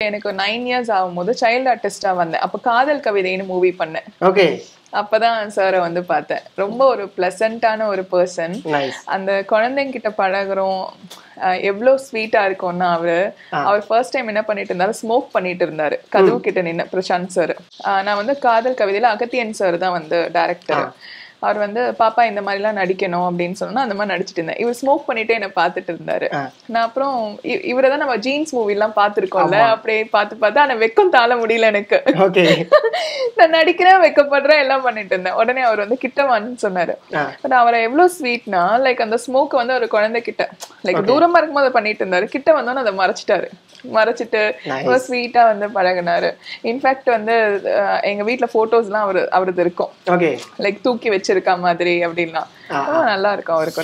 எனக்கு nine years ஆகும்போது child ஆர்டிஸ்டா வந்தேன். அப்ப காதல் கவிதைன்னு மூவி பண்ணேன். ஓகே அப்பதான் சாரை வந்து பார்த்தேன். ரொம்ப ஒரு பிளசண்டான ஒரு பர்சன் அந்த குழந்தைங்கிட்ட பழகுறோம். அஹ் எவ்வளவு ஸ்வீட்டா இருக்கும்னா அவரு அவர் ஃபர்ஸ்ட் டைம் என்ன பண்ணிட்டு இருந்தாரு? ஸ்மோக் பண்ணிட்டு இருந்தாரு. கதவு கிட்ட நின்னு பிரசாந்த் சார் நான் வந்து காதல் கவிதையில அகத்தியன் சார் தான் வந்து டைரக்டர் அவர் வந்து பாப்பா இந்த மாதிரி எல்லாம் நடிக்கணும் அப்படின்னு சொன்னா அந்த மாதிரி நடிச்சிட்டு இருந்தேன். இவர் ஸ்மோக் பண்ணிட்டே என்ன பார்த்துட்டு இருந்தாரு. நான் அப்புறம் இவரை தான் நம்ம ஜீன்ஸ் மூவி எல்லாம் பார்த்திருக்கோம்ல அப்படியே பார்த்து பார்த்து ஆனா வெக்கம் தாழ முடியல எனக்கு. நான் நடிக்கிறேன் வைக்கப்படுறேன் எல்லாம் பண்ணிட்டு இருந்தேன். உடனே அவர் வந்து கிட்ட வான்னு சொன்னாரு. பட் அவரை எவ்வளவு ஸ்வீட்னா லைக் அந்த ஸ்மோக் வந்து ஒரு குழந்தை கிட்ட லைக் தூரமா இருக்கும்போது அதை பண்ணிட்டு இருந்தாரு. கிட்ட வந்தோன்னு அதை மறைச்சிட்டாரு. மறைச்சிட்டு ரொம்ப ஸ்வீட்டா வந்து பழகுனாரு. இன்ஃபேக்ட் வந்து எங்க வீட்ல போட்டோஸ் எல்லாம் அவரு அவரது இருக்கும். ஓகே. லைக் தூக்கி வச்சிருக்க மாதிரி அப்படின்லாம். ரொம்ப நல்லா இருக்கும் அவருக்கு